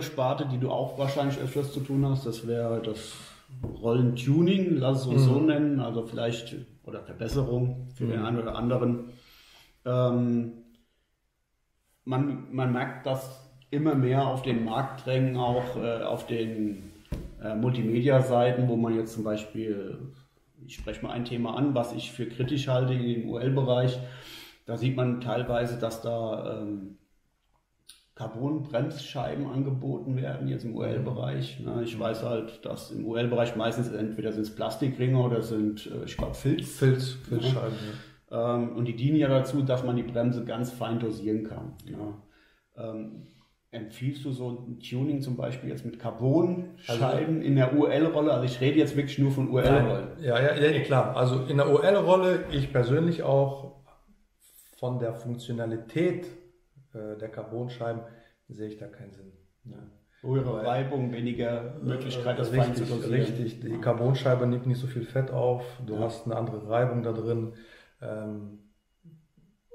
andere Sparte, die du auch wahrscheinlich öfters zu tun hast. Das wäre das Rollentuning, lass es uns mhm. so nennen. Also vielleicht, oder Verbesserung für mhm. den einen oder anderen. Ähm, man, man merkt, dass immer mehr auf den Markt drängen, auch äh, auf den äh, Multimedia-Seiten, wo man jetzt zum Beispiel, ich spreche mal ein Thema an, was ich für kritisch halte im UL-Bereich. Da sieht man teilweise, dass da ähm, Carbon-Bremsscheiben angeboten werden, jetzt im UL-Bereich. Ne? Ich weiß halt, dass im UL-Bereich meistens entweder sind es Plastikringe oder sind, äh, ich glaube, Filz. Filz, Filzscheiben. Ja. Ähm, und die dienen ja dazu, dass man die Bremse ganz fein dosieren kann. Ja. Ähm, empfiehlst du so ein Tuning zum Beispiel jetzt mit Carbon-Scheiben also, in der UL-Rolle? Also ich rede jetzt wirklich nur von UL-Rollen. Ja, ja, ja, klar. Also in der UL-Rolle, ich persönlich auch von der Funktionalität äh, der Carbonscheiben sehe ich da keinen Sinn. Ja. Höhere Reibung, weniger Möglichkeit, das richtig, fein zu dosieren. Richtig, die Carbonscheibe nimmt nicht so viel Fett auf, du ja. hast eine andere Reibung da drin. Ähm,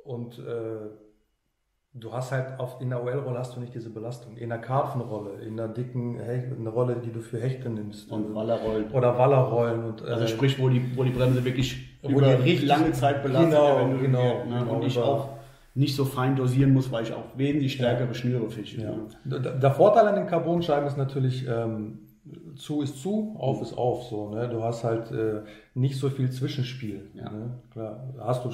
und äh, du hast halt auf, in der OL-Rolle hast du nicht diese Belastung. In der Karpfenrolle, in der dicken eine Rolle, die du für Hechte nimmst. Und Wallerrollen. Oder Wallerrollen. Und, äh, also sprich, wo die, wo die Bremse wirklich wo über die lange Zeit belastet genau, du genau, ne? genau, und ich auch nicht so fein dosieren muss, weil ich auch wesentlich stärkere. Schnüre fische. Ja. Der Vorteil an den Carbonscheiben ist natürlich, ähm, zu ist zu, auf ist auf. So, ne? Du hast halt äh, nicht so viel Zwischenspiel. Ja. Ne? Klar, hast du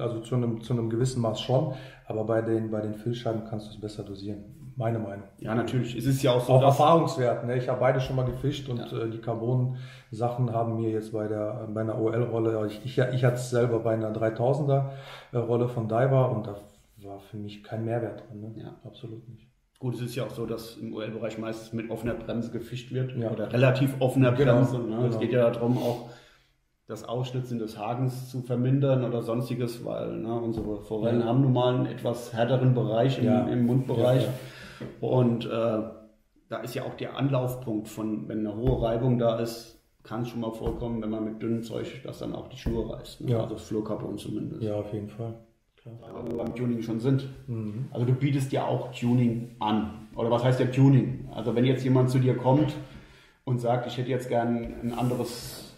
also zu einem, zu einem gewissen Maß schon, aber bei den, bei den Füllscheiben kannst du es besser dosieren. Meine Meinung. Ja, natürlich. Es ist ja auch so. Auch Erfahrungswert. Ne? Ich habe beide schon mal gefischt und ja. äh, die Carbon-Sachen haben mir jetzt bei der bei einer OL-Rolle, ich, ich, ich hatte es selber bei einer 3000er-Rolle von Diver und da war für mich kein Mehrwert drin. Ne? Ja. Absolut nicht. Gut, es ist ja auch so, dass im OL-Bereich meistens mit offener Bremse gefischt wird ja. oder relativ offener genau, Bremse. Ne? Genau. Es geht ja darum, auch das Ausschnitzen des Hagens zu vermindern oder sonstiges, weil ne, unsere Forellen ja. haben nun mal einen etwas härteren Bereich im, ja. im Mundbereich. Und äh, da ist ja auch der Anlaufpunkt von, wenn eine hohe Reibung da ist, kann es schon mal vorkommen, wenn man mit dünnem Zeug, dass dann auch die Schnur reißt. Ne? Also das Fluorcarbon zumindest. Ja, auf jeden Fall. Klar. Aber wir beim Tuning schon sind. Mhm. Also du bietest ja auch Tuning an. Oder was heißt der Tuning? Also wenn jetzt jemand zu dir kommt und sagt, ich hätte jetzt gern ein anderes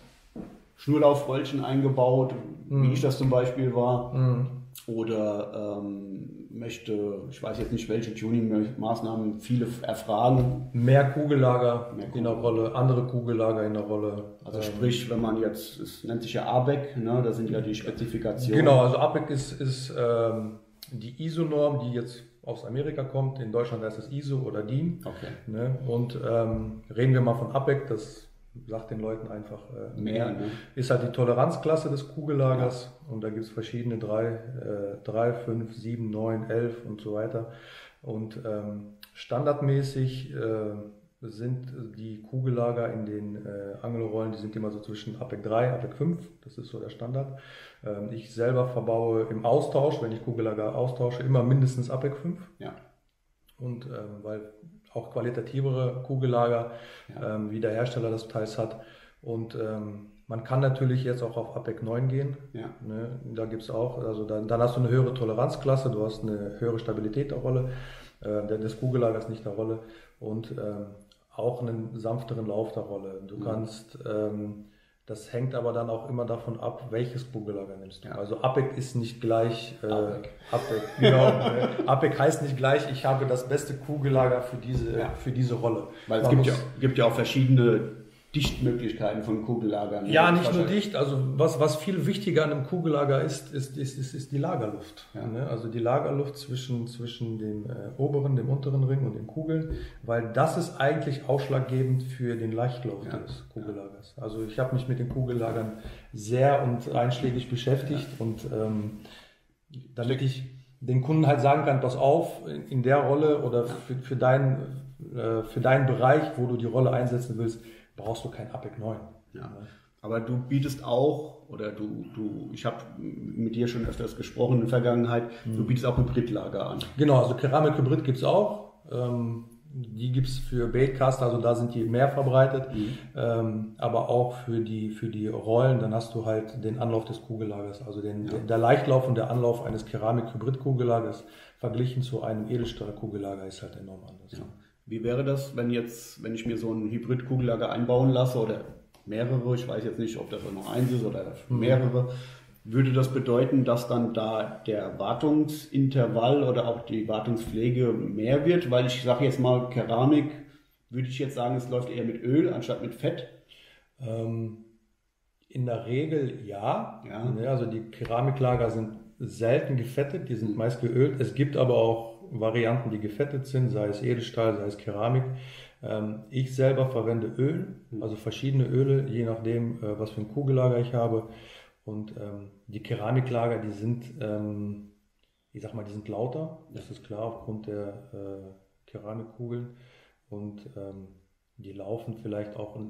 Schnurlaufröllchen eingebaut, mhm. wie ich das zum Beispiel war, mhm. oder ähm, möchte, ich weiß jetzt nicht, welche Tuning-Maßnahmen viele erfragen. Mehr Kugellager Mehr Kugel. in der Rolle, andere Kugellager in der Rolle. Also ähm, sprich, wenn man jetzt, es nennt sich ja ABEC, ne, da sind ja die Spezifikationen. Genau, also ABEC ist, ist ähm, die ISO-Norm, die jetzt aus Amerika kommt. In Deutschland heißt es ISO oder DIN. Okay. Ne? Und ähm, reden wir mal von ABEC, das sagt den Leuten einfach äh, mehr. Ne? Ist halt die Toleranzklasse des Kugellagers ja. und da gibt es verschiedene 3, 3, 5, 7, 9, 11 und so weiter. Und ähm, standardmäßig äh, sind die Kugellager in den äh, Angelrollen, die sind immer so zwischen APEC 3, APEC 5, das ist so der Standard. Ähm, ich selber verbaue im Austausch, wenn ich Kugellager austausche, immer mindestens APEC 5. Ja. Und ähm, weil auch qualitativere Kugellager, ja. ähm, wie der Hersteller das teils hat. Und ähm, man kann natürlich jetzt auch auf APEC 9 gehen. Ja. Ne? Da gibt es auch, also dann, dann, hast du eine höhere Toleranzklasse, du hast eine höhere Stabilität der Rolle, äh, des Kugellagers nicht der Rolle und ähm, auch einen sanfteren Lauf der Rolle. Du ja. kannst ähm, das hängt aber dann auch immer davon ab, welches Kugellager nimmst du. Ja. Also APEC ist nicht gleich äh, APEC. APEC, genau. APEC heißt nicht gleich, ich habe das beste Kugellager für diese, ja. für diese Rolle. Weil es gibt ja, gibt ja auch verschiedene Dichtmöglichkeiten von Kugellagern. Ja, nicht nur dicht. Also was, was viel wichtiger an einem Kugellager ist, ist, ist, ist, ist die Lagerluft. Ja. Ne? Also die Lagerluft zwischen, zwischen dem äh, oberen, dem unteren Ring und den Kugeln, weil das ist eigentlich ausschlaggebend für den Leichtlauf ja. des Kugellagers. Also ich habe mich mit den Kugellagern sehr und einschlägig beschäftigt und ähm, damit ich den Kunden halt sagen kann, pass auf, in der Rolle oder für, für, deinen, äh, für deinen Bereich, wo du die Rolle einsetzen willst, brauchst du kein APEC 9. Ja. Aber du bietest auch, oder du, du ich habe mit dir schon öfters gesprochen in der Vergangenheit, mhm. du bietest auch Hybridlager an. Genau, also Keramik-Hybrid gibt es auch. Ähm, die gibt es für Baitcaster, also da sind die mehr verbreitet, mhm. ähm, aber auch für die, für die Rollen, dann hast du halt den Anlauf des Kugellagers, also den, ja. der Leichtlauf und der Anlauf eines Keramik-Hybrid-Kugellagers verglichen zu einem Edelstahl-Kugellager ist halt enorm anders. Ja. Wie wäre das, wenn jetzt, wenn ich mir so ein Hybrid-Kugellager einbauen lasse oder mehrere, ich weiß jetzt nicht, ob das nur eins ist oder mhm. mehrere, würde das bedeuten, dass dann da der Wartungsintervall oder auch die Wartungspflege mehr wird? Weil ich sage jetzt mal, Keramik, würde ich jetzt sagen, es läuft eher mit Öl anstatt mit Fett? Ähm, in der Regel ja. ja. Also die Keramiklager sind selten gefettet, die sind mhm. meist geölt. Es gibt aber auch Varianten, die gefettet sind, sei es Edelstahl, sei es Keramik. Ähm, ich selber verwende Öl, mhm. also verschiedene Öle, je nachdem, äh, was für ein Kugellager ich habe. Und ähm, die Keramiklager, die sind, ähm, ich sag mal, die sind lauter, das ist klar aufgrund der äh, Keramikkugeln. Und die laufen vielleicht auch,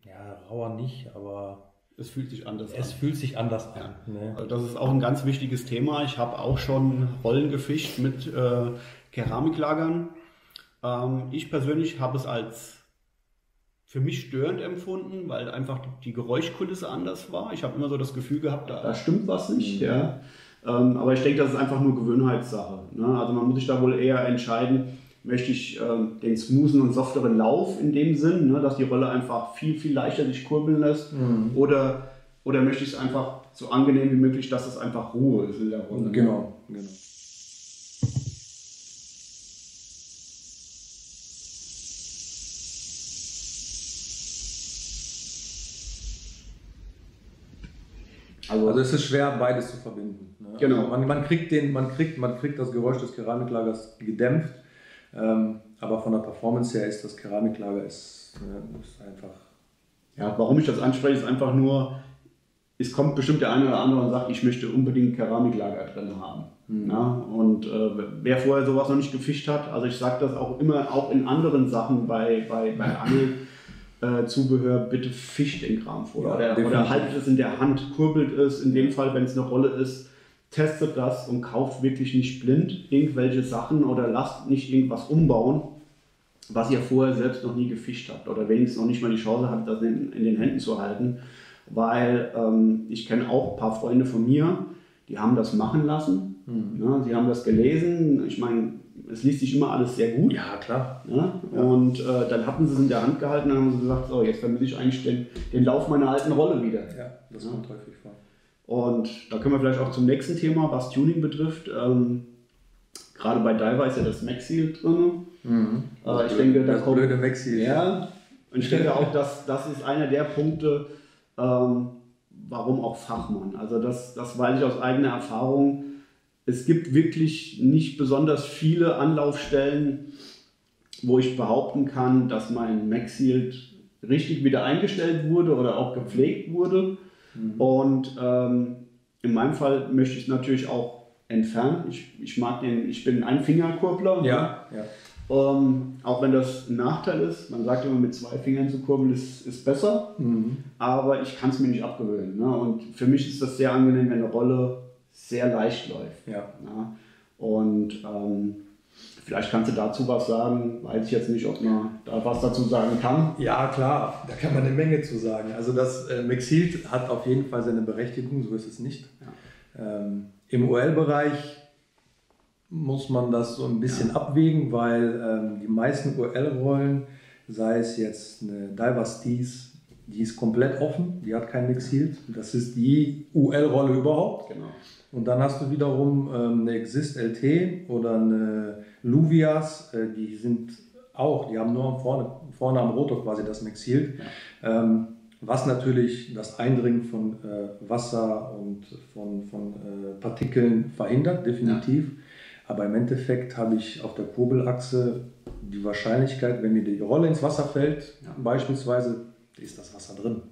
ja, rauer nicht, aber es fühlt sich anders es an. Es fühlt sich anders an. Ja. Ne? Also das ist auch ein ganz wichtiges Thema. Ich habe auch schon Rollen gefischt mit äh, Keramiklagern. Ähm, ich persönlich habe es als für mich störend empfunden, weil einfach die Geräuschkulisse anders war. Ich habe immer so das Gefühl gehabt, da, da stimmt was nicht. Mhm. Ja. Ähm, aber ich denke, das ist einfach nur Gewöhnheitssache. Ne? Also man muss sich da wohl eher entscheiden, möchte ich ähm, den smoothen und softeren Lauf in dem Sinn, ne, dass die Rolle einfach viel, viel leichter sich kurbeln lässt, mhm. oder, oder möchte ich es einfach so angenehm wie möglich, dass es einfach Ruhe ist in der Rolle. Genau, genau. Also, also es ist schwer, beides zu verbinden. Ne? Genau. Also man, man, kriegt den, man, kriegt, man kriegt das Geräusch des Keramiklagers gedämpft, ähm, aber von der Performance her ist das Keramiklager ist, äh, ist einfach. Ja, warum ich das anspreche, ist einfach nur, es kommt bestimmt der eine oder andere und sagt, ich möchte unbedingt Keramiklager drin haben. Mhm. Ja, und äh, wer vorher sowas noch nicht gefischt hat, also ich sage das auch immer, auch in anderen Sachen bei, bei, bei Angel. Äh, Zubehör, bitte fischt den Kram vor. Ja, oder, oder haltet es in der Hand, kurbelt es. In dem Fall, wenn es eine Rolle ist, testet das und kauft wirklich nicht blind irgendwelche Sachen oder lasst nicht irgendwas umbauen, was ihr vorher selbst noch nie gefischt habt oder wenigstens noch nicht mal die Chance habt, das in, in den Händen zu halten. Weil ähm, ich kenne auch ein paar Freunde von mir, die haben das machen lassen. Mhm. Ja, sie haben das gelesen. Ich meine, es liest sich immer alles sehr gut. Ja, klar. Ja? Ja. Und äh, dann hatten sie es in der Hand gehalten und haben sie gesagt, so, jetzt vermisse ich eigentlich den, den Lauf meiner alten Rolle wieder. Ja, das kommt häufig vor. Und da können wir vielleicht auch zum nächsten Thema, was Tuning betrifft. Ähm, gerade bei Diver ist ja das Maxil drin. Mhm. Äh, ich denke, da kommt. Blöde Maxil. Ja. Und ich denke auch, dass das ist einer der Punkte, ähm, warum auch Fachmann. Also das, das weiß ich aus eigener Erfahrung es gibt wirklich nicht besonders viele Anlaufstellen, wo ich behaupten kann, dass mein Maxield richtig wieder eingestellt wurde oder auch gepflegt wurde. Mhm. Und ähm, in meinem Fall möchte ich es natürlich auch entfernen. Ich, ich mag den, ich bin ein Fingerkurbler. Ja, ja. Ähm, auch wenn das ein Nachteil ist, man sagt immer, mit zwei Fingern zu kurbeln ist, ist besser, mhm. aber ich kann es mir nicht abgewöhnen. Ne? Und für mich ist das sehr angenehm, wenn eine Rolle sehr leicht läuft. Ja. ja. Und ähm, vielleicht kannst du dazu was sagen. Weiß ich jetzt nicht, ob man da was dazu sagen kann. Ja, klar, da kann man eine Menge zu sagen. Also das äh, Maxilt hat auf jeden Fall seine Berechtigung, so ist es nicht. Ja. Ähm, Im OL-Bereich muss man das so ein bisschen ja. abwägen, weil ähm, die meisten OL-Rollen, sei es jetzt eine Diver Steez, die ist komplett offen, die hat kein Mixhield. Das ist die UL-Rolle überhaupt. Genau. Und dann hast du wiederum ähm, eine Exist LT oder eine Luvias, äh, die sind auch, die haben nur vorne, vorne am Rotor quasi das Mixhield. Ja. Ähm, was natürlich das Eindringen von äh, Wasser und von, von äh, Partikeln verhindert, definitiv. Ja. Aber im Endeffekt habe ich auf der Kurbelachse die Wahrscheinlichkeit, wenn mir die Rolle ins Wasser fällt, ja. beispielsweise ist das Wasser drin.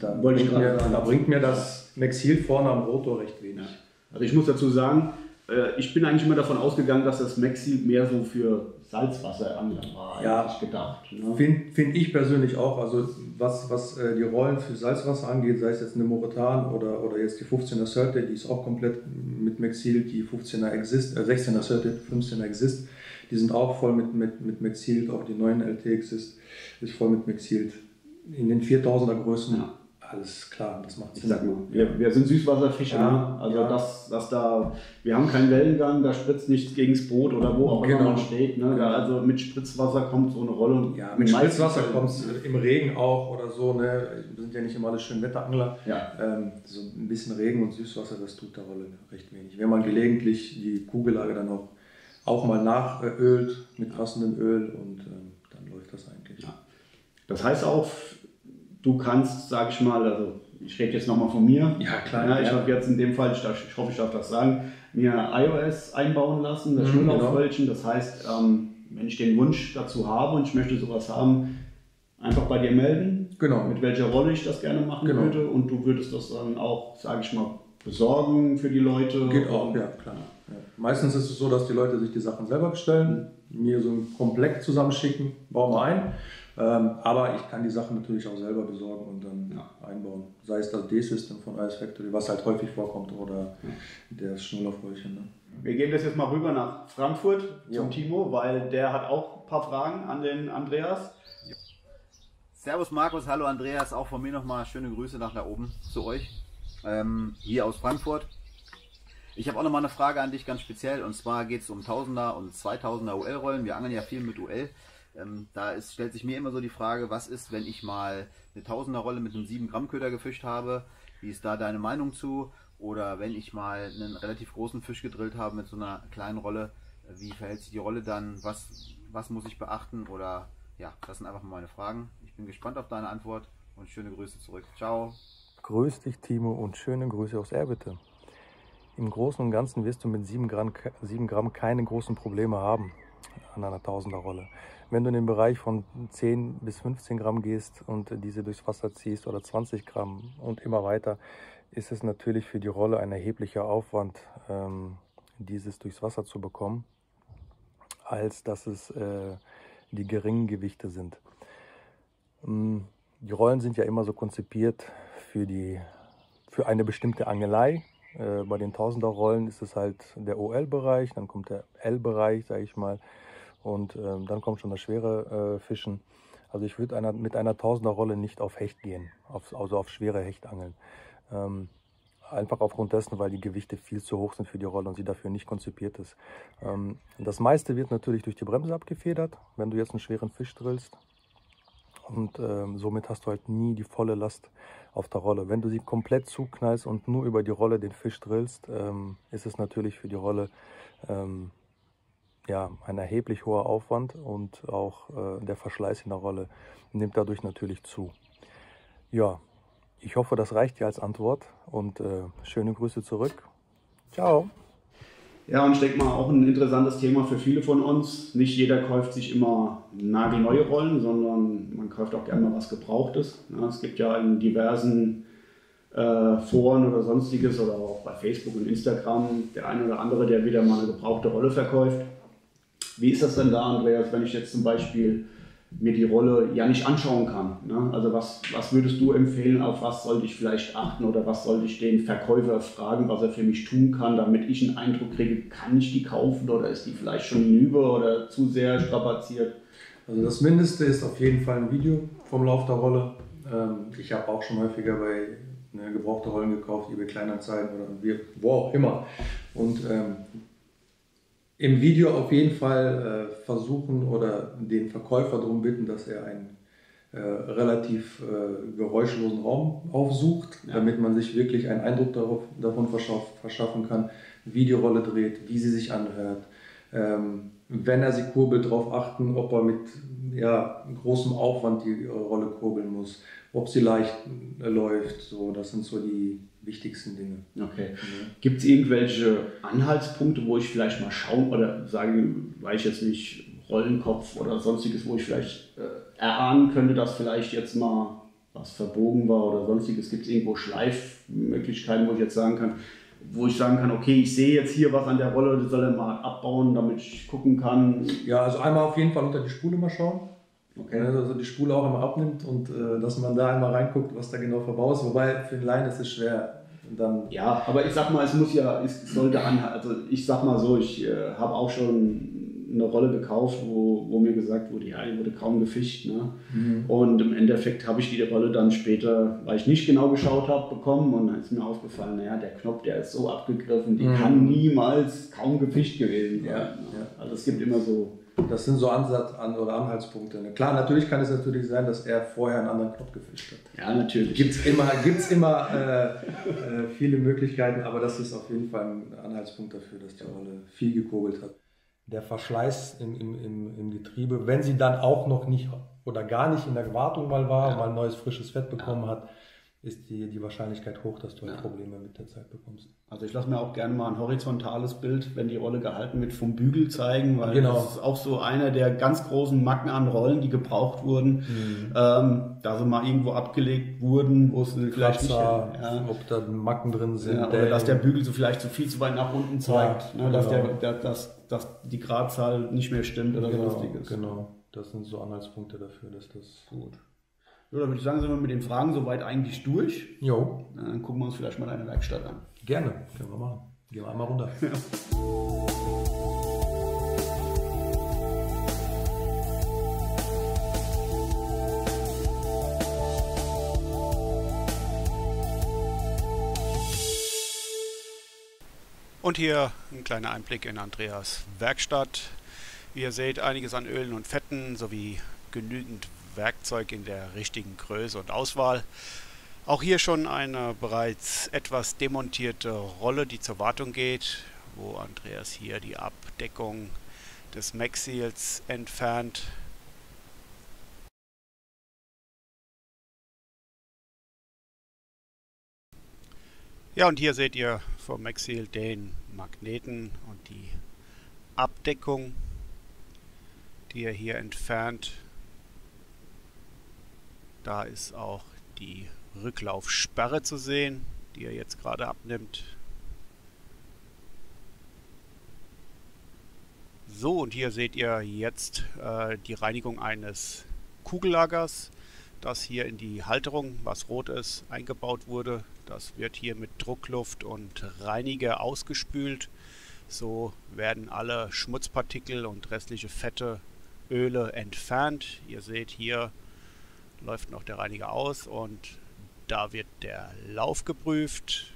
Da, bringt mir, da bringt mir das Maxil vorne am Rotor recht wenig. Also ich muss dazu sagen, äh, ich bin eigentlich immer davon ausgegangen, dass das Maxil mehr so für Salzwasser war ja, gedacht. Ne? Finde find ich persönlich auch. Also was, was äh, die Rollen für Salzwasser angeht, sei es jetzt eine Morotan oder, oder jetzt die 15er Certed, die ist auch komplett mit Maxil, die 15er Exist, äh, 16er Certed, 15er Exist, Die sind auch voll mit, mit, mit Mexilt, auch die neuen LTX ist, ist voll mit Mexilt. In den 4000er Größen ja alles klar, das macht Sinn. Sag mal, wir, wir sind Süßwasserfischer, ja, ne? also ja. dass, dass da, wir haben keinen Wellengang, da spritzt nichts gegen das Boot oder wo auch genau. immer man steht. Ne? Ja. Also mit Spritzwasser kommt so eine Rolle. Ja, mit Spritzwasser kommt es im Regen auch oder so. Ne? Wir sind ja nicht immer alle schön Wetterangler. Ja. Ähm, so ein bisschen Regen und Süßwasser, das tut der Rolle recht wenig. Wenn man gelegentlich die Kugellage dann auch, auch mal nachölt mit passendem Öl und ähm, dann läuft das eigentlich. Das heißt auch, du kannst, sag ich mal, also ich rede jetzt nochmal von mir. Ja, klar. Ja, ich ja. habe jetzt in dem Fall, ich, darf, ich, hoffe, ich darf das sagen, mir iOS einbauen lassen, das mhm, Schnullaufröllchen. Genau. Das heißt, ähm, wenn ich den Wunsch dazu habe und ich möchte sowas haben, einfach bei dir melden, genau. mit welcher Rolle ich das gerne machen genau. würde. Und du würdest das dann auch, sage ich mal, besorgen für die Leute. Geht auch, ja, klar. Ja. Meistens ist es so, dass die Leute sich die Sachen selber bestellen, mir so ein Komplett zusammenschicken, bauen wir ein. Ähm, aber ich kann die Sachen natürlich auch selber besorgen und dann ja. einbauen. Sei es das D-System von Ice Factory, was halt häufig vorkommt, oder ja. das Schnullaufröllchen. Ne? Wir gehen das jetzt mal rüber nach Frankfurt zum Timo, weil der hat auch ein paar Fragen an den Andreas. Servus Markus, hallo Andreas, auch von mir nochmal schöne Grüße nach da oben zu euch, ähm, hier aus Frankfurt. Ich habe auch nochmal eine Frage an dich ganz speziell und zwar geht es um 1000er und 2000er UL-Rollen. Wir angeln ja viel mit UL. Ähm, da ist, stellt sich mir immer so die Frage, was ist, wenn ich mal eine Tausenderrolle mit einem 7 Gramm Köder gefischt habe? Wie ist da deine Meinung zu? Oder wenn ich mal einen relativ großen Fisch gedrillt habe mit so einer kleinen Rolle, wie verhält sich die Rolle dann? Was, was muss ich beachten? Oder ja, das sind einfach mal meine Fragen. Ich bin gespannt auf deine Antwort und schöne Grüße zurück. Ciao. Grüß dich, Timo, und schöne Grüße aus Erbitte. Im Großen und Ganzen wirst du mit 7 Gramm, 7 Gramm keine großen Probleme haben an einer Tausenderrolle. Wenn du in den Bereich von 10 bis 15 Gramm gehst und diese durchs Wasser ziehst oder 20 Gramm und immer weiter, ist es natürlich für die Rolle ein erheblicher Aufwand, ähm, dieses durchs Wasser zu bekommen, als dass es äh, die geringen Gewichte sind. Ähm, die Rollen sind ja immer so konzipiert für, die, für eine bestimmte Angelei. Äh, bei den Tausender-Rollen ist es halt der OL-Bereich, dann kommt der L-Bereich, sage ich mal. Und ähm, dann kommt schon das schwere äh, Fischen. Also ich würde einer, mit einer Tausender-Rolle nicht auf Hecht gehen, auf, also auf schwere Hechtangeln. Ähm, einfach aufgrund dessen, weil die Gewichte viel zu hoch sind für die Rolle und sie dafür nicht konzipiert ist. Ähm, das meiste wird natürlich durch die Bremse abgefedert, wenn du jetzt einen schweren Fisch drillst. Und ähm, somit hast du halt nie die volle Last auf der Rolle. Wenn du sie komplett zuknallst und nur über die Rolle den Fisch drillst, ähm, ist es natürlich für die Rolle ähm, ja, ein erheblich hoher Aufwand und auch äh, der Verschleiß in der Rolle nimmt dadurch natürlich zu. Ja, ich hoffe, das reicht dir als Antwort und äh, schöne Grüße zurück. Ciao. Ja, und ich denke mal auch ein interessantes Thema für viele von uns. Nicht jeder kauft sich immer nagelneue Rollen, sondern man kauft auch gerne mal was Gebrauchtes. Ja, es gibt ja in diversen äh, Foren oder sonstiges oder auch bei Facebook und Instagram der eine oder andere, der wieder mal eine gebrauchte Rolle verkauft. Wie ist das denn da, Andreas, wenn ich jetzt zum Beispiel mir die Rolle ja nicht anschauen kann? Ne? Also was, was würdest du empfehlen, auf was sollte ich vielleicht achten oder was sollte ich den Verkäufer fragen, was er für mich tun kann, damit ich einen Eindruck kriege, kann ich die kaufen oder ist die vielleicht schon hinüber oder zu sehr strapaziert? Also das Mindeste ist auf jeden Fall ein Video vom Lauf der Rolle. Ähm, ich habe auch schon häufiger bei ne, gebrauchte Rollen gekauft, eBay Kleinanzeigen oder wo auch immer. Und ähm, im Video auf jeden Fall äh, versuchen oder den Verkäufer darum bitten, dass er einen äh, relativ äh, geräuschlosen Raum aufsucht, ja. damit man sich wirklich einen Eindruck darauf, davon verschaffen kann, wie die Rolle dreht, wie sie sich anhört. Ähm, wenn er sie kurbelt, darauf achten, ob er mit ja, großem Aufwand die Rolle kurbeln muss, ob sie leicht äh, läuft. So, das sind so die, wichtigsten Dinge. Okay. Ja. Gibt es irgendwelche Anhaltspunkte, wo ich vielleicht mal schauen oder sage, weiß ich jetzt nicht, Rollenkopf oder sonstiges, wo ich vielleicht äh, erahnen könnte, dass vielleicht jetzt mal was verbogen war oder sonstiges? Gibt es irgendwo Schleifmöglichkeiten, wo ich jetzt sagen kann, wo ich sagen kann, okay, ich sehe jetzt hier was an der Rolle, das soll er mal abbauen, damit ich gucken kann? Ja, also einmal auf jeden Fall unter die Spule mal schauen. Okay. Also die Spule auch immer abnimmt und äh, dass man da einmal reinguckt, was da genau verbaut ist. Wobei für den Laien ist es schwer. Und dann ja, aber ich sag mal, es muss ja, es sollte an, also ich sag mal so, ich äh, habe auch schon eine Rolle gekauft, wo, wo mir gesagt wurde, ja, die wurde kaum gefischt. Ne? Mhm. Und im Endeffekt habe ich die Rolle dann später, weil ich nicht genau geschaut habe, bekommen und dann ist mir aufgefallen, naja, der Knopf, der ist so abgegriffen, die mhm. kann niemals kaum gefischt gewesen sein. Ja, ne? ja. Also es gibt immer so das sind so Ansatz an, oder Anhaltspunkte. Ne? Klar, natürlich kann es natürlich sein, dass er vorher einen anderen Knopf gefischt hat. Ja, natürlich. Gibt es immer, gibt's immer äh, äh, viele Möglichkeiten, aber das ist auf jeden Fall ein Anhaltspunkt dafür, dass die Rolle viel gekogelt hat. Der Verschleiß im, im, im, im Getriebe, wenn sie dann auch noch nicht oder gar nicht in der Wartung mal war, ja. mal neues frisches Fett bekommen ja. hat, ist die, die Wahrscheinlichkeit hoch, dass du halt ja. Probleme mit der Zeit bekommst. Also ich lasse mir auch gerne mal ein horizontales Bild, wenn die Rolle gehalten wird, vom Bügel zeigen, weil genau. das ist auch so einer der ganz großen Macken an Rollen, die gebraucht wurden, mhm. ähm, da sie mal irgendwo abgelegt wurden, wo es vielleicht nicht, ja, ob da Macken drin sind. Ja, oder dass der Bügel so vielleicht so viel zu weit nach unten zeigt, ne, dass, genau. der, der, dass, dass die Gradzahl nicht mehr stimmt oder genau, sonstiges. Genau, das sind so Anhaltspunkte dafür, dass das gut so, dann würde ich sagen, sind wir mit den Fragen soweit eigentlich durch. Jo. Dann gucken wir uns vielleicht mal deine Werkstatt an. Gerne, können wir machen. Gehen wir einmal runter. Ja. Und hier ein kleiner Einblick in Andreas Werkstatt. Wie ihr seht, einiges an Ölen und Fetten sowie genügend Werkzeug in der richtigen Größe und Auswahl. Auch hier schon eine bereits etwas demontierte Rolle, die zur Wartung geht, wo Andreas hier die Abdeckung des Maxils entfernt. Ja, und hier seht ihr vom Maxil den Magneten und die Abdeckung, die er hier entfernt. Da ist auch die Rücklaufsperre zu sehen, die er jetzt gerade abnimmt. So, und hier seht ihr jetzt äh, die Reinigung eines Kugellagers, das hier in die Halterung, was rot ist, eingebaut wurde. Das wird hier mit Druckluft und Reiniger ausgespült. So werden alle Schmutzpartikel und restliche Fette, Öle entfernt. Ihr seht hier läuft noch der Reiniger aus und da wird der Lauf geprüft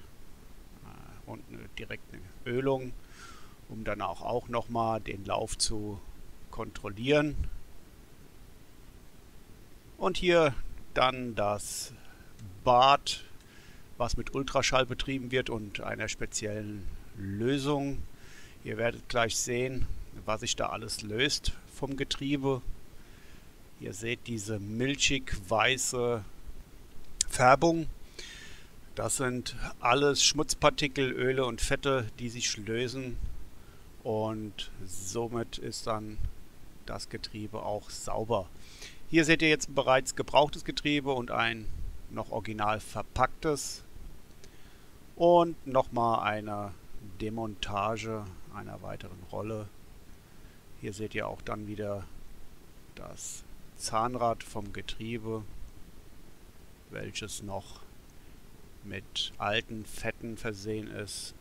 äh, und direkt eine Ölung, um dann auch, auch nochmal den Lauf zu kontrollieren. Und hier dann das Bad, was mit Ultraschall betrieben wird und einer speziellen Lösung. Ihr werdet gleich sehen, was sich da alles löst vom Getriebe. Ihr seht diese milchig weiße Färbung. Das sind alles Schmutzpartikel, Öle und Fette, die sich lösen und somit ist dann das Getriebe auch sauber. Hier seht ihr jetzt bereits gebrauchtes Getriebe und ein noch original verpacktes und nochmal eine Demontage einer weiteren Rolle. Hier seht ihr auch dann wieder das Zahnrad vom Getriebe, welches noch mit alten Fetten versehen ist.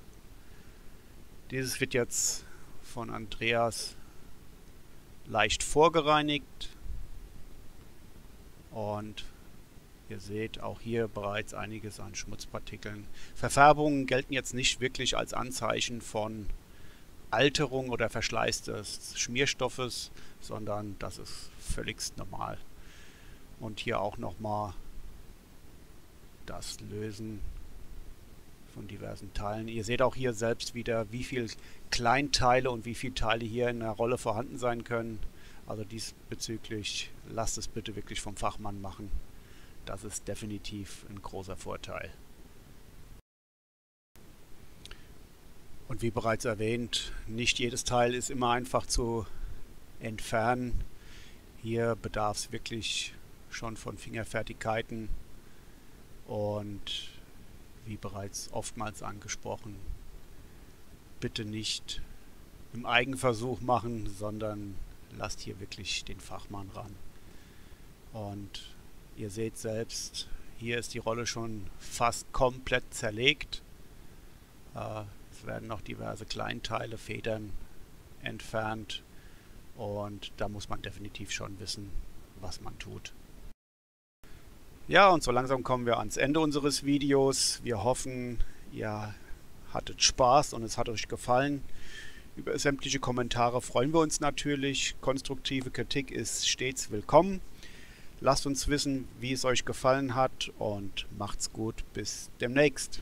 Dieses wird jetzt von Andreas leicht vorgereinigt und ihr seht auch hier bereits einiges an Schmutzpartikeln. Verfärbungen gelten jetzt nicht wirklich als Anzeichen von Alterung oder Verschleiß des Schmierstoffes, sondern das ist völligst normal. Und hier auch nochmal das Lösen von diversen Teilen. Ihr seht auch hier selbst wieder, wie viel Kleinteile und wie viele Teile hier in der Rolle vorhanden sein können. Also diesbezüglich lasst es bitte wirklich vom Fachmann machen. Das ist definitiv ein großer Vorteil. Und wie bereits erwähnt, nicht jedes Teil ist immer einfach zu entfernen. Hier bedarf es wirklich schon von Fingerfertigkeiten und wie bereits oftmals angesprochen, bitte nicht im Eigenversuch machen, sondern lasst hier wirklich den Fachmann ran. Und ihr seht selbst, hier ist die Rolle schon fast komplett zerlegt. Äh, es werden noch diverse Kleinteile, Federn entfernt Und da muss man definitiv schon wissen, was man tut. Ja, und so langsam kommen wir ans Ende unseres Videos. Wir hoffen, ihr hattet Spaß und es hat euch gefallen. Über sämtliche Kommentare freuen wir uns natürlich. Konstruktive Kritik ist stets willkommen. Lasst uns wissen, wie es euch gefallen hat und macht's gut. Bis demnächst.